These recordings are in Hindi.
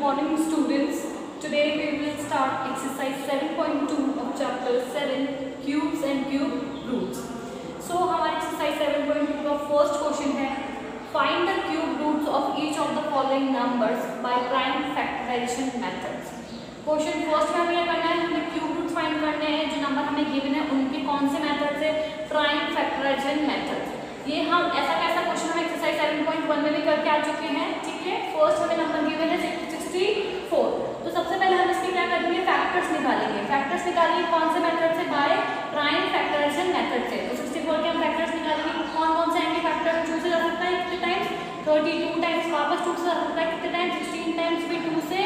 morning students. Today we will start exercise 7.2 of chapter 7 cubes and cube roots. So हमारा exercise 7.2 का first question है find the cube roots of each of the following numbers by prime factorization methods. Question first में क्या करना है हमें क्यूब रूट फाइंड करने हैं जो नंबर हमें गिवन है उनके कौन से मेथड से प्राइम फैक्टराइजेशन मेथड ये हम ऐसा कैसा क्वेश्चन हम एक्सरसाइज 7.1 में भी करके आ चुके हैं ठीक है फ़र्स्ट हमें नंबर गिवन है 64 तो सबसे पहले हम इसके क्या करेंगे? फैक्टर्स निकालेंगे। फैक्टर्स निकालेंगे कौन से मेथड से बाय प्राइम फैक्टराइजेशन मेथड से। तो 64 के हम फैक्टर्स निकालेंगे। कौन कौन से आएँगे फैक्टर टू से जा सकता है? कितने टाइम्स 32 टाइम्स वापस टू से जा सकता है। कितने टाइम्स 16 टाइम्स फिर टू से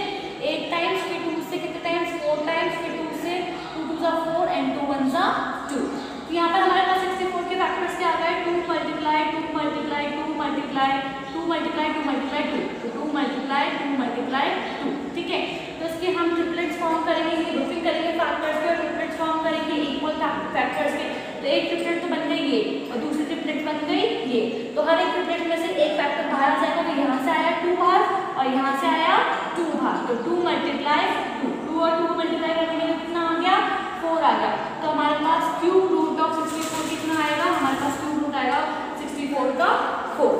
8 टाइम्स फिर टू से कितने टाइम्स 4 टाइम्स फिर टू से 2 टू जा 4 एंड 2 वन जा 2 तो यहाँ पर हमारे पास 64 के फैक्टर्स क्या आ गए 2 multiply 2 multiply 2 multiply 2 multiply 2 multiply 2 तो 2 मल्टीप्लाई 2 मल्टीप्लाई 2 ठीक है तो इसके हम ट्रिपलेट्स फॉर्म करेंगे ग्रुपिंग करेंगे फैक्टर्स के और ट्रिपलेट्स फॉर्म करेंगे इक्वल फैक्टर्स के तो एक ट्रिपलेट तो बन गई ये, और दूसरी ट्रिपलेट बन गई ये। तो हर एक ट्रिपलेट में से एक फैक्टर बाहर आ जाएगा तो यहाँ से आया टू बाहर और यहाँ से आया टू बाहर तो टू मल्टीप्लाई टू टू और टू मल्टीप्लाई करने में कितना आ गया? फोर आ गया। तो हमारे पास cube root of sixty four कितना आएगा हमारे पास क्यूब रूट आएगा सिक्सटी फोर का फोर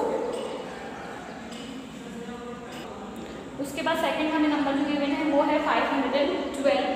उसके बाद सेकंड हमें नंबर जो गिवन है वो है फाइव हंड्रेड एंड ट्वेल्व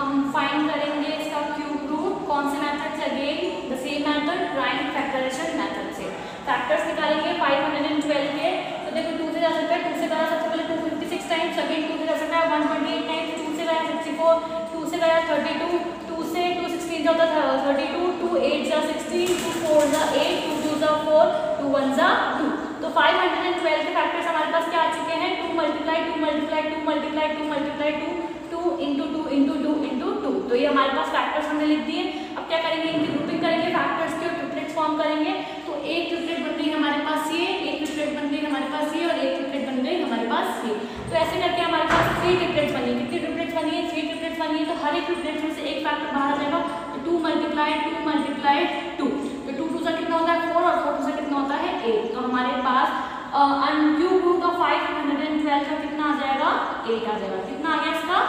हम फाइंड करेंगे इसका क्यूब रूट कौन से मेथड से again the same method prime factorization method से। फैक्टर्स निकालेंगे फाइव हंड्रेड एंड ट्वेल्व के। तो देखो टू से जा सकता है टू से गया सबसे पहले two fifty six times again two से जा सकता है one twenty eight times two से गया सिक्सटी फोर टू से गया थर्टी टू टू से टू सिक्सटीन जा होता थर्टी टू टू एट जा सिक्सटीन टू फोर जा एट टू टू जा फोर टू वन जा टू तो फाइव हंड्रेड एंड ट्वेल्व के फैक्टर्स हमारे पास क्या आ चुके हैं? Two multiply two multiply two multiply two multiply two two into two into two into two तो ये हमारे पास फैक्टर्स हमने लिख दिए। क्या करेंगे? इनकी ग्रुपिंग करेंगे फैक्टर्स की और ट्रिपलेट्स फॉर्म करेंगे। तो एक ट्रिपलेट बन गई हमारे पास ये, एक ट्रिपलेट बन गई हमारे पास ये और एक ट्रिपलेट बन गई हमारे पास ये। तो ऐसे करके हमारे पास थ्री ट्रिपलेट्स बनी। कितनी ट्रिपलेट्स बनी है? थ्री ट्रिपलेट्स बनी है। तो हर एक ट्रिपलेट में से एक फैक्टर बाहर आ जाएगा। तो two multiply two multiply two तो टू टू से कितना होता है? फोर और फोर टू से कितना होता है? एट तो हमारे पास cube root of five hundred and twelve का कितना आ जाएगा? एट आ जाएगा। कितना आ गया इसका?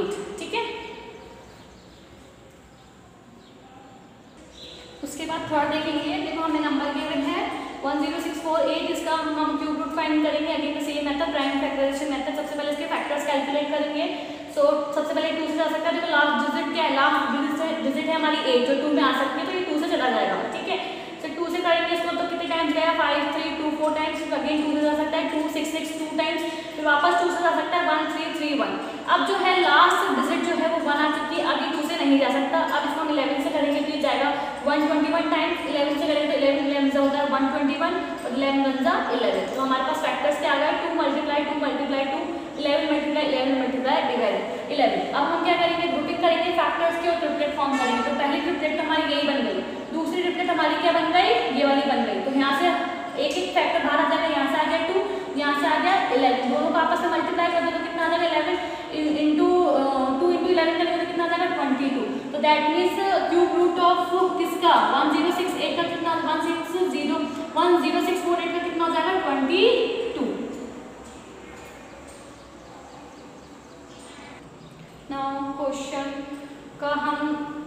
एट ठीक है? उसके बाद थर्ड देखेंगे देखो हमें नंबर गिवन है one zero six four eight इसका हम क्यूब रूट फाइंड करेंगे again same method prime factorization method सबसे पहले इसके फैक्टर्स कैलकुलेट करेंगे सो so, सबसे पहले टू से जा सकता है देखो लास्ट डिजिट क्या है लास्ट डिजिट है हमारी एट जो टू में आ सकती है तो ये टू से चला जाएगा ठीक है? सो टू से करेंगे इसको तो कितने टाइम्स गया? Five three two four times again two से जा सकता है टू सिक्स सिक्स टू वापस टू से जा सकता है वन थ्री थ्री वन अब जो है लास्ट डिजिट जो है वो वन आ चुकी है, अभी टू से नहीं जा सकता। अब इसको हम इलेवन से करेंगे तो ये जाएगा one twenty one times eleven से करेंगे तो इलेवन इलेवन से होता है वन ट्वेंटी वन और इलेवन वन जा इलेवन तो हमारे पास फैक्टर्स क्या आ गया two multiply two multiply two eleven multiply eleven multiply divide eleven अब हम क्या करेंगे? ग्रुपिंग करेंगे फैक्टर्स की और ट्रिपलेट फॉर्म करेंगे। तो पहली ट्रिपलेट हमारी यही बन गई। दूसरी ट्रिपलेट हमारी क्या बन गई? ये वाली बन गई। तो यहाँ से एक एक फैक्टर बाहर आ जाएगा, यहाँ से आ गया टू यहाँ से आ गया इलेवन दोनों को आपस में मल्टीप्लाई कर दो तो कितना आ जाएगा eleven into two into eleven करेंगे तो कितना आ जाएगा ट्वेंटी टू तो that means cube root of किसका? वन ज़ीरो सिक्स एट का कितना one six zero one zero six four eight का कितना हो जाएगा? ट्वेंटी टू नाउ क्वेश्चन का हम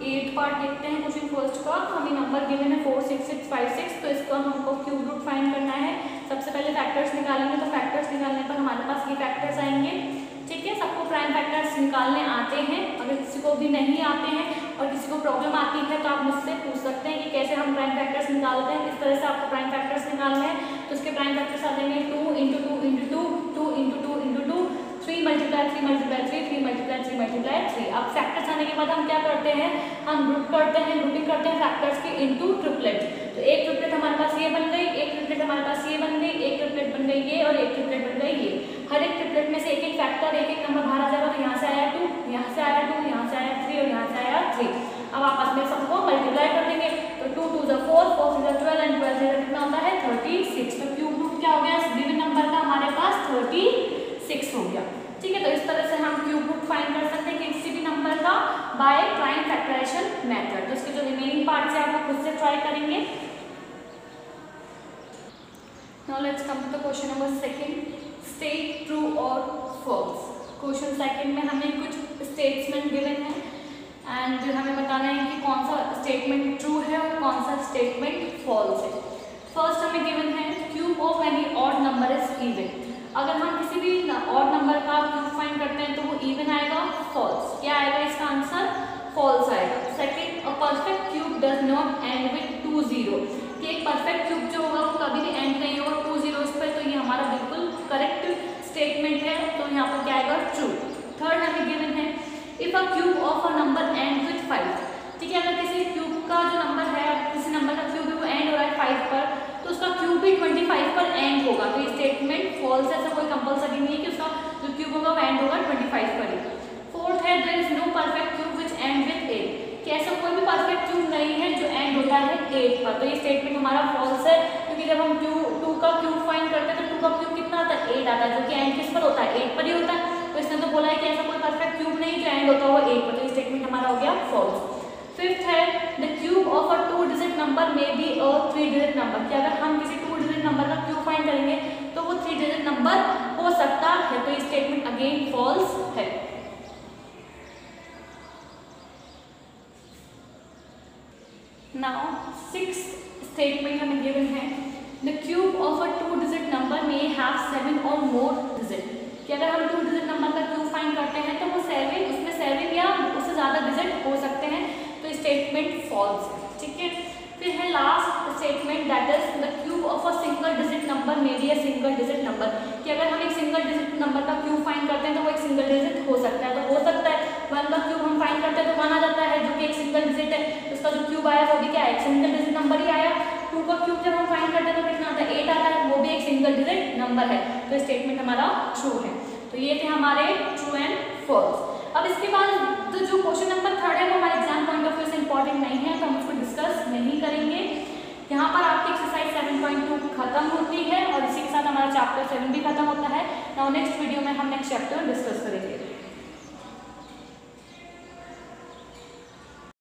एट पार्ट देखते हैं क्वेश्चन फ़र्स्ट का। हमें नंबर गिवन है four six six five six तो इसका हमको क्यूब रूट फाइंड करना है। सबसे पहले फैक्टर्स निकालेंगे तो फैक्टर्स निकालने पर हमारे पास ये फैक्टर्स आएँगे। ठीक है, सबको प्राइम फैक्टर्स निकालने आते हैं। अगर किसी को भी नहीं आते हैं और किसी को प्रॉब्लम आती है तो आप मुझसे पूछ सकते हैं कि कैसे हम प्राइम फैक्टर्स निकालते हैं इस तरह से आपको प्राइम फैक्टर्स निकालने हैं। तो उसके प्राइम फैक्टर्स आ जाएँगे two into two into two two into two into two three multiply three multiply three three multiply three multiply three अब फैक्टर्स आने के बाद हम क्या करते हैं? हम ग्रुप करते हैं ग्रुपिंग करते हैं फैक्टर्स के इंटू ट्रिपलेट तो एक ट्रिपलेट हमारे पास ये बन गई, एक ट्रिपलेट हमारे पास ये बन गई, एक ट्रिपलेट बन गई ये और एक ट्रिपलेट बन गई ये। हर एक ट्रिपलेट में से एक एक फैक्टर एक एक नंबर बाहर आ जाएगा तो यहाँ से आया टू यहाँ से आया टू यहाँ से आया थ्री और यहाँ से आया थ्री अब आपस में सबको मल्टीप्लाई कर देंगे तो टू टू जो फोर फोर जो ट्वेल्व एंड ट्वेल्व जो कितना होता है? थर्टी सिक्स तो क्यूब रूट क्या हो गया? गिवन नंबर का हमारे पास थर्टी सिक्स हो गया। ठीक है तो इस तरह से हम क्यूब रूट फाइंड कर सकते हैं किसी भी नंबर का बाय प्राइम फैक्टराइजेशन मेथड तो इसके जो रिमेनिंग पार्ट्स है, आप खुद से ट्राई करेंगे। Now let's come to the question number second state true और फॉल्स क्वेश्चन सेकंड में हमें कुछ स्टेटमेंट गिवन है एंड हमें बताना है कि कौन सा स्टेटमेंट ट्रू है और कौन सा स्टेटमेंट फॉल्स है। फ़र्स्ट हमें गिवन है cube of any odd number is even अगर हम किसी भी ऑड नंबर का क्यूब फाइंड करते हैं तो वो इवन आएगा फॉल्स क्या आएगा इसका आंसर फॉल्स आएगा। Second a perfect cube does not end with two zero कि एक परफेक्ट क्यूब जो होगा वो कभी भी एंड नहीं होगा टू जीरोस पर तो ये हमारा बिल्कुल करेक्ट स्टेटमेंट है तो यहाँ पर क्या आएगा ट्रू थर्ड हमें गिवन है if a cube of a number end with five ठीक है, अगर किसी क्यूब का जो नंबर है, किसी नंबर का क्यूब वो एंड हो रहा है फाइव पर तो उसका क्यूब भी ट्वेंटी फाइव पर एंड होगा। तो ये स्टेटमेंट फॉल्स ऐसा कोई कंपलसरी नहीं है कि उसका जो क्यूब होगा, वो एंड होगा ट्वेंटी फाइव पर ही। फोर्थ है there is no perfect cube which end with eight कि ऐसा कोई भी परफेक्ट क्यूब नहीं है जो एंड होता है एट पर। तो ये स्टेटमेंट हमारा फॉल्स है, क्योंकि जब हम क्यू टू का क्यूब फाइंड करते हैं तो टू का क्यूब कितना आता है? एट आता है, जो कि एंड किस पर होता है? एट पर ही होता है। इसने तो बोला है कि ऐसा कोई परफेक्ट क्यूब नहीं जो एंड होता हो एट पर तो स्टेटमेंट हमारा हो गया फॉल्स फिफ्थ है the cube of a two digit number may be a three digit number कि अगर हम किसी टू डिजिट नंबर का क्यूब फाइंड करेंगे तो वो थ्री डिजिट नंबर हो सकता है तो ये स्टेटमेंट अगेन फॉल्स है. Now, sixth statement हमें given है. The cube of a two digit number may have seven or more कि अगर हम टू डिजिट नंबर का क्यूब फाइंड करते हैं तो वो सेवन उसमें सेवन या उससे ज़्यादा डिजिट हो सकते हैं तो स्टेटमेंट फॉल्स है, ठीक है? फिर है last statement that is the cube of a single digit number may be a single digit number कि अगर हम एक सिंगल डिजिट नंबर का क्यूब फाइंड करते हैं तो वो एक सिंगल डिजिट हो सकता है तो हो सकता है वन का क्यूब हम फाइंड करते हैं तो माना जाता है, जो कि एक सिंगल डिजिट है, उसका जो क्यूब आया, वो भी क्या है सिंगल डिजिट नंबर ही आया टू का क्यूब जब हम फाइंड करते हैं तो कितना आता है एट आता है वो भी एक सिंगल डिजिट नंबर है तो स्टेटमेंट हमारा ट्रू है। तो ये थे हमारे ट्रू एंड फॉल्स अब इसके बाद तो जो क्वेश्चन नंबर थर्ड है, वो हमारे एग्ज़ाम पॉइंट ऑफ़ व्यू से इंपॉर्टेंट नहीं है तो हम उसको डिस्कस नहीं करेंगे। यहाँ पर आपकी एक्सरसाइज 7.2 खत्म होती है और इसी के साथ हमारा चैप्टर सेवन भी खत्म होता है। नाउ नेक्स्ट वीडियो में हम नेक्स्ट चैप्टर डिस्कस करेंगे।